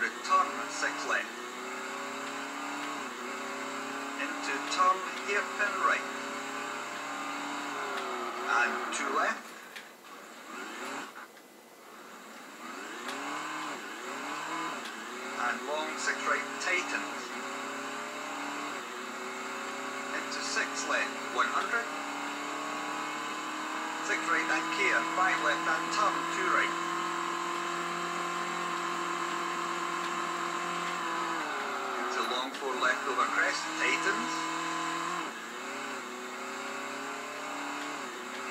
100, turn, 6 left. Into turn, hairpin right. And 2 left. And long, 6 right, tightens. Into 6 left, 100. 6 right and care, 5 left and turn, 2 right. Into long 4 left over crest, tightens.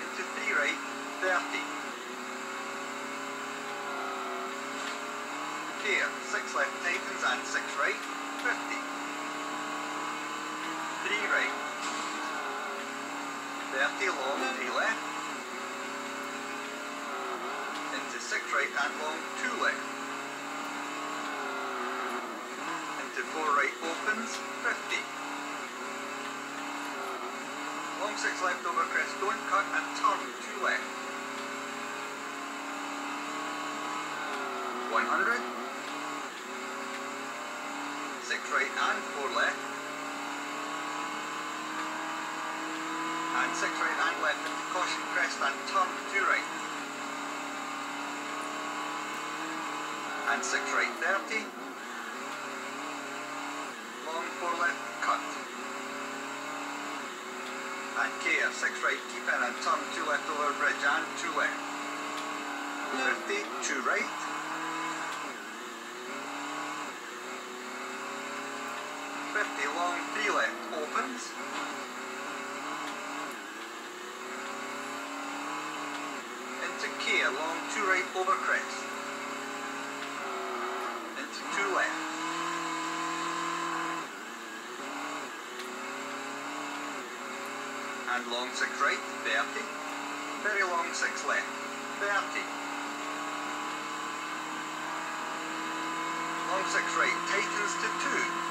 Into 3 right, 30. Care, 6 left tightens and 6 right, 50. 3 right. 30 long, 3 left. Into 6 right and long, 2 left. Into 4 right opens, 50. Long 6 left over crest, don't cut and turn, 2 left. 100. 6 right and 4 left. And 6 right and left into caution crest and turn, 2 right. And 6 right 30. Long 4 left, cut. And care, 6 right, keep in and turn 2 left over bridge and 2 left. 50, 2 right. 50 long, 3 left, opens. Into care, long 2 right over crest. Into 2 left. And long 6 right, 30. Very long 6 left, 30. Long 6 right, tightens to 2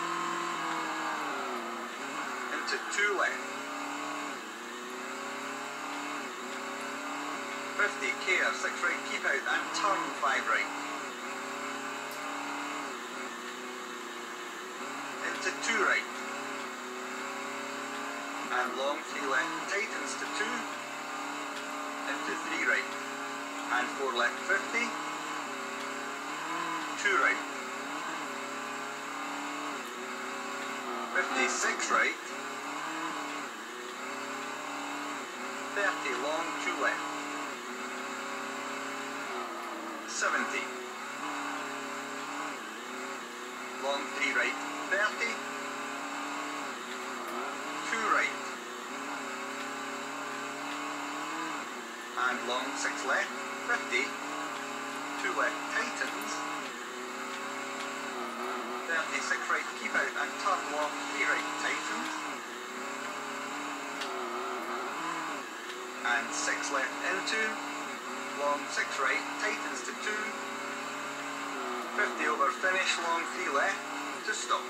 into two left. 50 care, 6 right, keep out and turn 5 right. Into 2 right. And long 3 left, tightens to 2. Into 3 right. And 4 left, 50. 2 right. 56 right. 30 long, 2 left. 70. Long 3 right, 30. 2 right. And long 6 left, 50. 2 left, tightens. 36 right, keep out and turn long 3 right, tightens. and 6 left into, long 6 right, tightens to 2, 50 over finish, long 3 left, to stop.